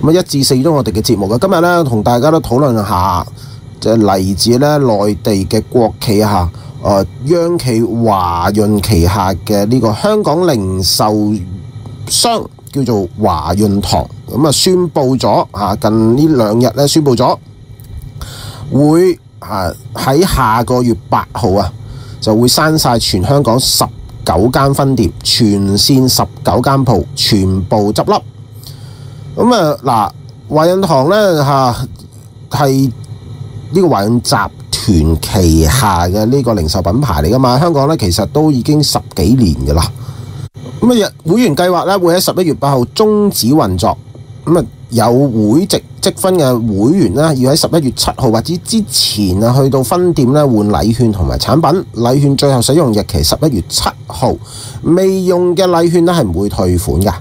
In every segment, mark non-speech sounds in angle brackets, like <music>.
咁啊，一至四都我哋嘅節目嘅，今日咧同大家都討論下，就係嚟自咧內地嘅國企下，央企華潤旗下嘅呢個香港零售商叫做華潤堂，咁啊宣布咗啊，近呢兩日咧宣布咗會啊喺下個月八號啊就會閂晒全香港十九間分店，全線十九間鋪全部執笠。咁啊嗱，華潤堂咧嚇係呢個華潤集團旗下嘅呢個零售品牌嚟噶嘛，香港咧其實都已經十幾年噶啦。咁啊，會員計劃咧會喺十一月八號終止運作。咁啊，有會籍積分嘅會員呢要喺十一月七號或者之前啊去到分店咧換禮券同埋產品，禮券最後使用日期十一月七號，未用嘅禮券咧係唔會退款噶。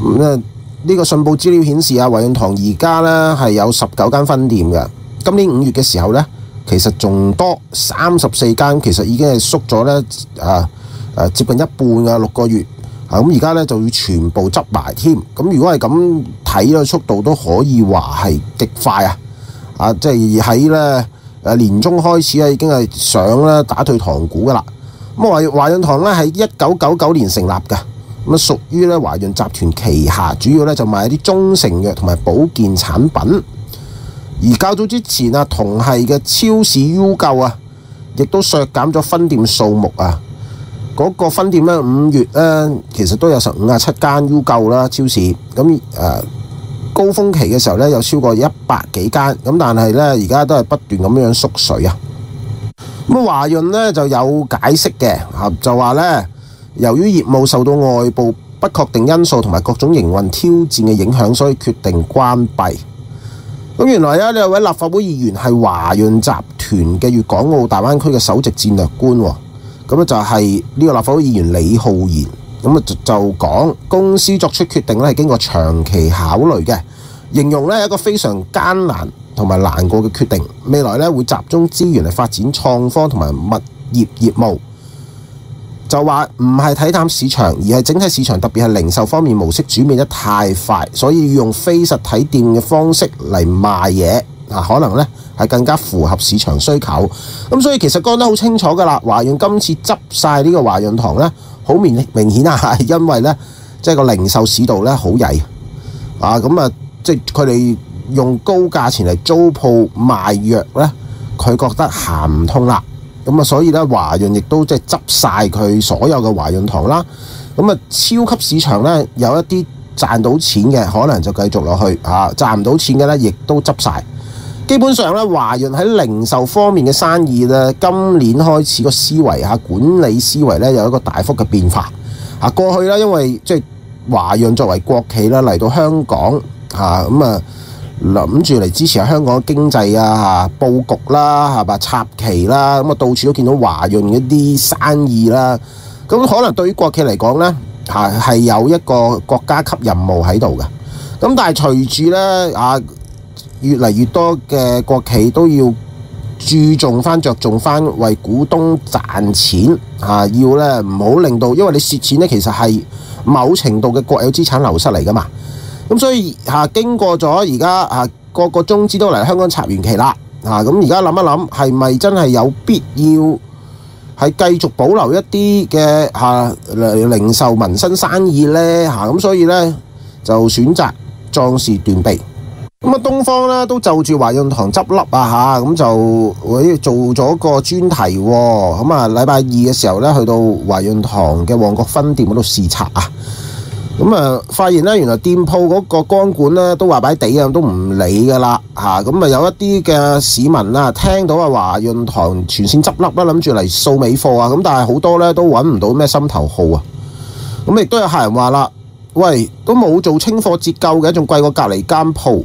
咁啊〜呢個信報資料顯示啊，華潤堂而家呢係有十九間分店嘅。今年五月嘅時候呢，其實仲多三十四間，其實已經係縮咗呢啊啊接近一半嘅六個月。咁而家呢就要全部執埋添。咁如果係咁睇嘅速度，都可以話係極快啊！啊，即係喺呢誒年中開始啊，已經係想咧打退堂鼓噶啦。咁華華潤堂呢係一九九九年成立嘅。咁啊，屬於咧華潤集團旗下，主要咧就賣啲中成藥同埋保健產品。而較早之前啊，同系嘅超市 U 購啊，亦都削減咗分店數目啊。嗰、個分店咧，五月咧其實都有十五啊七間 U 購啦，超市。咁誒、高峰期嘅時候咧，有超過一百幾間。咁但係咧，而家都係不斷咁樣縮水啊。咁華潤咧就有解釋嘅，就話咧。由於業務受到外部不確定因素同埋各種營運挑戰嘅影響，所以決定關閉。咁原來咧，呢位立法會議員係華潤集團嘅粵港澳大灣區嘅首席戰略官喎，咁就係呢個立法會議員李浩然。咁啊就講公司作出決定咧係經過長期考慮嘅，形容咧一個非常艱難同埋難過嘅決定。未來咧會集中資源嚟發展創科同埋物業業務。就話唔係睇淡市場，而係整體市場特別係零售方面模式轉變得太快，所以要用非實體店嘅方式嚟賣嘢，啊可能呢係更加符合市場需求。咁所以其實講得好清楚噶啦，華潤今次執晒呢個華潤堂呢，好明明顯啊，係 <laughs> 因為呢，即係個零售市道呢好曳啊，咁啊即係佢哋用高價錢嚟租鋪賣藥呢，佢覺得行唔通啦。咁啊，所以咧，華潤亦都即係執晒佢所有嘅華潤堂啦。咁啊，超級市場咧有一啲賺到錢嘅，可能就繼續落去嚇；賺唔到錢嘅咧，亦都執晒。基本上咧，華潤喺零售方面嘅生意咧，今年開始個思維嚇管理思維咧有一個大幅嘅變化嚇。過去咧，因為即係華潤作為國企啦嚟到香港嚇咁啊。諗住嚟支持下香港經濟啊，嚇佈局啦，係嘛插旗啦，咁啊到處都見到華潤一啲生意啦。咁可能對於國企嚟講呢，嚇係有一個國家級任務喺度嘅。咁但係隨住呢，啊，越嚟越多嘅國企都要注重翻、着重翻為股東賺錢嚇，要咧唔好令到，因為你蝕錢呢，其實係某程度嘅國有資產流失嚟噶嘛。咁所以嚇經過咗而家嚇個個中資都嚟香港插完旗啦嚇，咁而家諗一諗係咪真係有必要係繼續保留一啲嘅嚇零售民生生意呢？嚇？咁所以呢，就選擇壯士斷臂。咁啊，東方呢都就住華潤堂執笠啊嚇，咁就會做咗個專題喎。咁啊，禮拜二嘅時候呢，去到華潤堂嘅旺角分店嗰度視察啊。咁啊，發現咧，原來店鋪嗰個光管咧都話擺地啊，都唔理噶啦嚇。咁啊，有一啲嘅市民啊，聽到啊華潤堂全線執笠啦，諗住嚟掃尾貨啊。咁但係好多咧都揾唔到咩心頭好啊。咁亦都有客人話啦，喂，都冇做清貨折舊嘅，仲貴過隔離間鋪。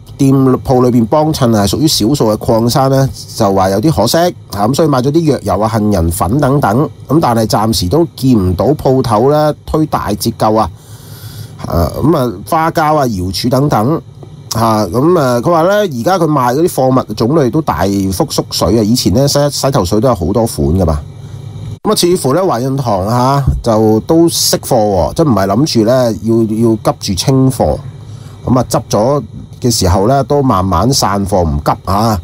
店鋪裏邊幫襯，係屬於少數嘅礦山呢，就話有啲可惜，咁所以買咗啲藥油啊、杏仁粉等等。咁但係暫時都見唔到鋪頭呢推大折扣啊。咁啊花膠啊、瑤柱等等嚇。咁啊佢話呢，而家佢賣嗰啲貨物種類都大幅縮水啊。以前呢，洗洗頭水都有好多款噶嘛。咁啊，似乎咧華潤堂嚇就都識貨喎，即係唔係諗住咧要要急住清貨，咁啊執咗嘅時候咧都慢慢散貨，唔急啊。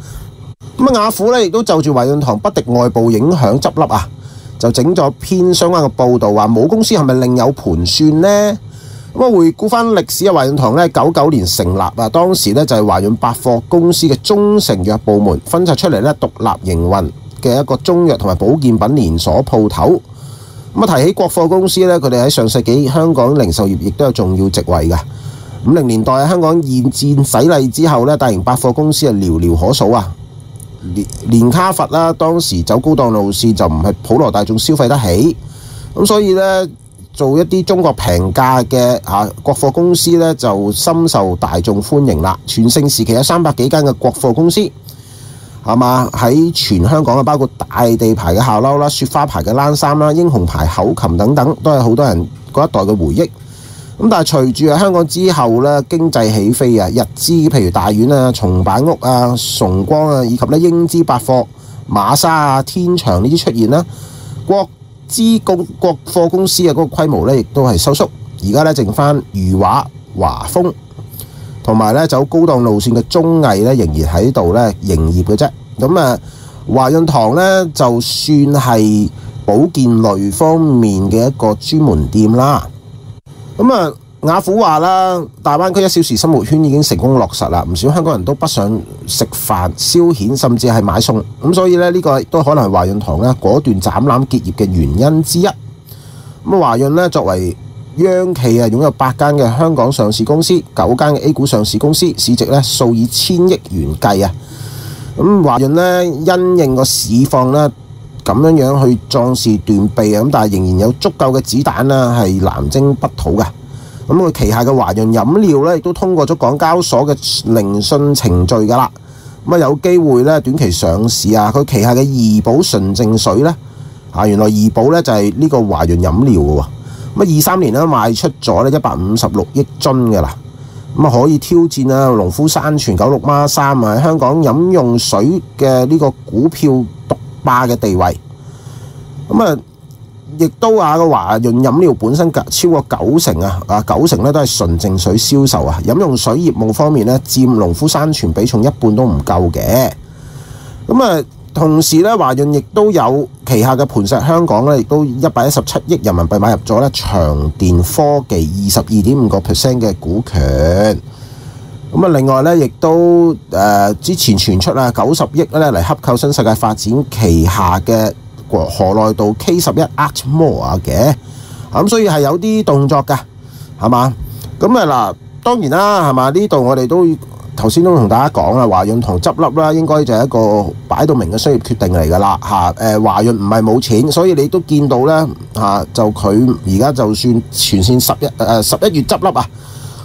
咁啊雅虎咧亦都就住華潤堂不敵外部影響執笠啊，就整咗篇相關嘅報導，話母公司係咪另有盤算呢？咁啊回顧翻歷史啊，華潤堂咧九九年成立啊，當時咧就係華潤百貨公司嘅中成藥部門分拆出嚟咧獨立營運嘅一個中藥同埋保健品連鎖鋪頭，咁啊提起國貨公司咧，佢哋喺上世紀香港零售業亦都有重要職位嘅。五零年代香港現戰洗禮之後咧，大型百貨公司係寥寥可數啊。連卡佛啦，當時走高檔路線就唔係普羅大眾消費得起，咁所以咧做一啲中國平價嘅嚇國貨公司咧就深受大眾歡迎啦。全盛時期有三百幾間嘅國貨公司。係嘛？喺全香港啊，包括大地牌嘅校褸啦、雪花牌嘅冷衫啦、英雄牌口琴等等，都係好多人嗰一代嘅回憶。咁但係隨住啊香港之後咧經濟起飛啊，日資譬如大丸啊、松板屋啊、崇光啊，以及咧英資百貨、馬莎啊、天祥呢啲出現啦，國資公國貨公司嘅嗰個規模咧，亦都係收縮。而家咧剩翻裕華、華豐。同埋咧走高檔路線嘅綜藝咧，仍然喺度咧營業嘅啫。咁啊，華潤堂咧就算係保健類方面嘅一個專門店啦。咁啊，雅虎話啦，大灣區一小時生活圈已經成功落實啦，唔少香港人都不想食飯消遣，甚至係買餸。咁所以咧，呢個都可能係華潤堂咧果斷斬纜結業嘅原因之一。咁啊，華潤咧作為央企啊，擁有八間嘅香港上市公司，九間嘅 A 股上市公司，市值咧數以千億元計啊！咁華潤咧因應個市況咧咁樣樣去壯士斷臂啊！咁但係仍然有足夠嘅子彈啦，係南征北討嘅。咁佢旗下嘅華潤飲料咧，亦都通過咗港交所嘅聆訊程序㗎啦。咁啊有機會咧短期上市啊！佢旗下嘅怡寶純淨水咧啊，原來怡寶咧就係呢個華潤飲料嘅喎。咁二三年咧賣出咗咧一百五十六億樽嘅啦，咁啊可以挑戰啊農夫山泉、九六孖三啊，香港飲用水嘅呢個股票霸嘅地位。咁啊，亦都話個華潤飲料本身超過九成啊，啊九成咧都係純淨水銷售啊，飲用水業務方面咧佔農夫山泉比重一半都唔夠嘅。咁啊〜同時咧，華潤亦都有旗下嘅磐石香港咧，亦都一百一十七億人民幣買入咗咧長電科技二十二點五個 percent 嘅股權。咁啊，另外咧，亦都誒、之前傳出啊九十億咧嚟洽購新世界發展旗下嘅河內道 K 十一 Art Mall 嘅。咁所以係有啲動作㗎，係嘛？咁啊嗱，當然啦，係嘛？呢度我哋都。頭先都同大家講啦，華潤同執笠啦，應該就係一個擺到明嘅商業決定嚟㗎啦嚇。誒，華潤唔係冇錢，所以你都見到咧嚇，就佢而家就算全線十一誒十一月執笠啊，